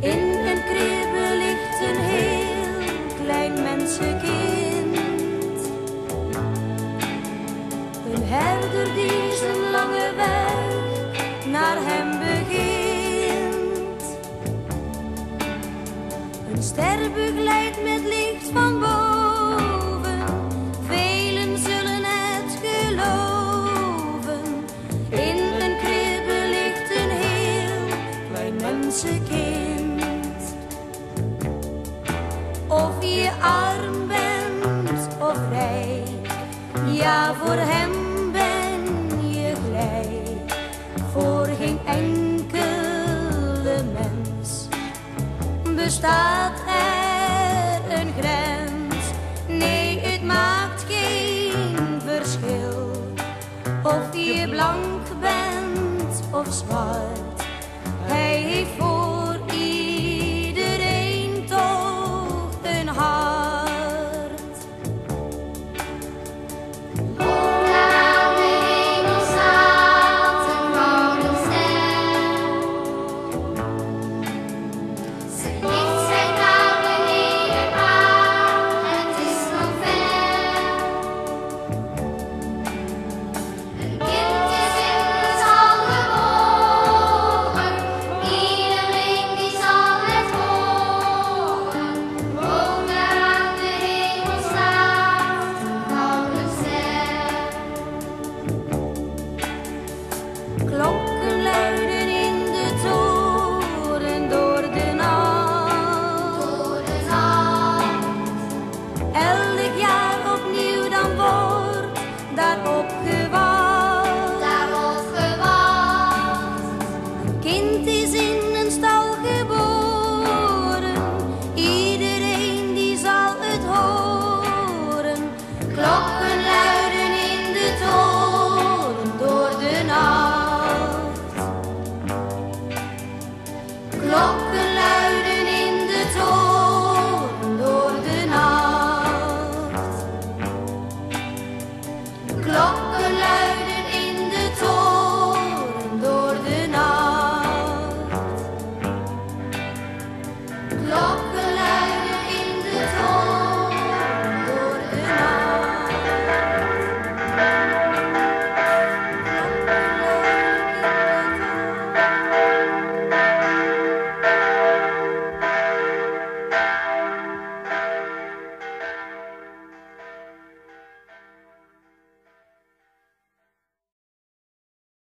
In een kribbel ligt een heel klein mensenkind. Een herder die zijn lange weg naar hem begint. Een ster begeleidt met licht van boven. mensenkind. Of je arm bent of rijk, ja voor hem ben je gelijk. Voor geen enkele mens bestaat er een grens. Nee, het maakt geen verschil of je blank bent of zwart